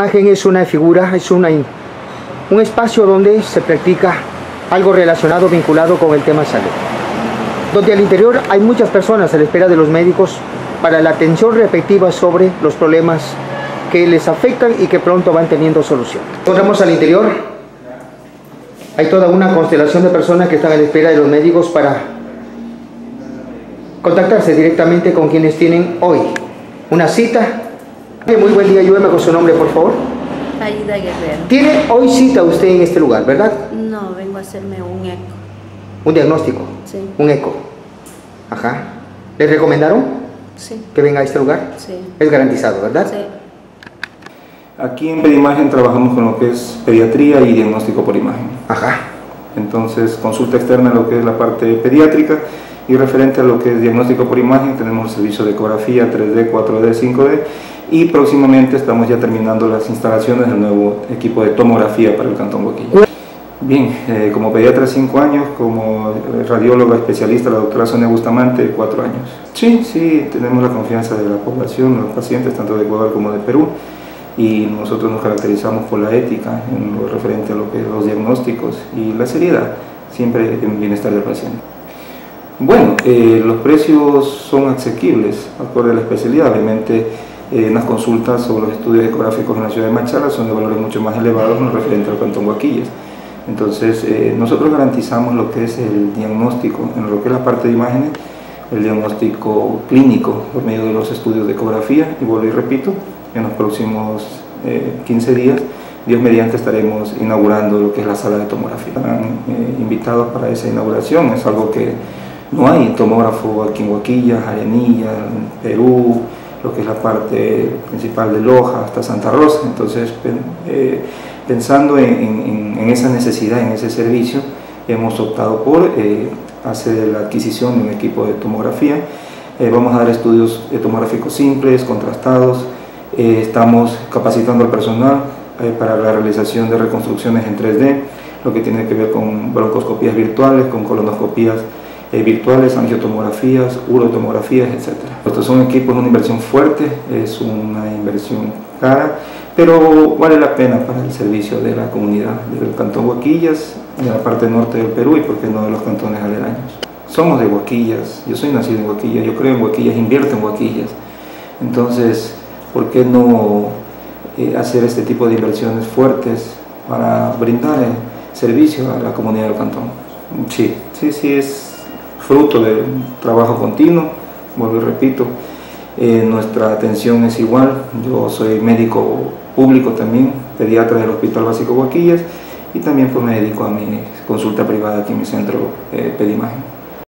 Imagen es una figura, es una, un espacio donde se practica algo relacionado, vinculado con el tema salud. Donde al interior hay muchas personas a la espera de los médicos para la atención respectiva sobre los problemas que les afectan y que pronto van teniendo solución. Encontramos al interior, hay toda una constelación de personas que están a la espera de los médicos para contactarse directamente con quienes tienen hoy una cita. Muy buen día, ayúdame con su nombre, por favor. Aida Guerrero. Tiene hoy cita usted en este lugar, ¿verdad? No, vengo a hacerme un eco. Un diagnóstico. Sí. Un eco. Ajá. ¿Le recomendaron Sí, que venga a este lugar? sí, Es garantizado, ¿verdad? sí. Aquí en Pedimagen trabajamos con lo que es pediatría y diagnóstico por imagen. Ajá. Entonces, consulta externa lo que es la parte pediátrica y referente a lo que es diagnóstico por imagen, tenemos el servicio de ecografía 3D, 4D, 5D y próximamente estamos ya terminando las instalaciones del nuevo equipo de tomografía para el Cantón Guaquilla. Bien, eh, como pediatra 5 años, como radióloga especialista la doctora Sonia Bustamante 4 años. Sí, sí, tenemos la confianza de la población, de los pacientes, tanto de Ecuador como de Perú y nosotros nos caracterizamos por la ética en lo referente a lo que es los diagnósticos y la seriedad, siempre en bienestar del paciente. Bueno, eh, los precios son asequibles, acorde a la especialidad. Obviamente, eh, las consultas sobre los estudios ecográficos en la ciudad de Machala son de valores mucho más elevados en lo referente al cantón Guaquillas. Entonces, eh, nosotros garantizamos lo que es el diagnóstico, en lo que es la parte de imágenes, el diagnóstico clínico por medio de los estudios de ecografía, y vuelvo y repito, en los próximos eh, 15 días, Dios mediante estaremos inaugurando lo que es la sala de tomografía. Están eh, invitados para esa inauguración, es algo que no hay tomógrafo aquí en Huaquilla, Arenilla, en Perú, lo que es la parte principal de Loja hasta Santa Rosa. Entonces, eh, pensando en, esa necesidad, en ese servicio, hemos optado por eh, hacer la adquisición de un equipo de tomografía. Eh, vamos a dar estudios tomográficos simples, contrastados. Estamos capacitando al personal para la realización de reconstrucciones en 3D, lo que tiene que ver con broncoscopías virtuales, con colonoscopías eh, virtuales, angiotomografías, urotomografías, etc. Estos son equipos una inversión fuerte, es una inversión cara, pero vale la pena para el servicio de la comunidad del Cantón Huaquillas, de la parte norte del Perú y por qué no de los cantones aledaños. Somos de Huaquillas, yo soy nacido en Huaquillas, yo creo en Huaquillas, invierto en Huaquillas. Entonces, ¿por qué no eh, hacer este tipo de inversiones fuertes para brindar eh, servicio a la comunidad del cantón? Sí, sí, sí, es fruto de un trabajo continuo, vuelvo y repito, eh, nuestra atención es igual, yo soy médico público también, pediatra del Hospital Básico Huaquillas y también pues me dedico a mi consulta privada aquí en mi centro eh, Pedimagen.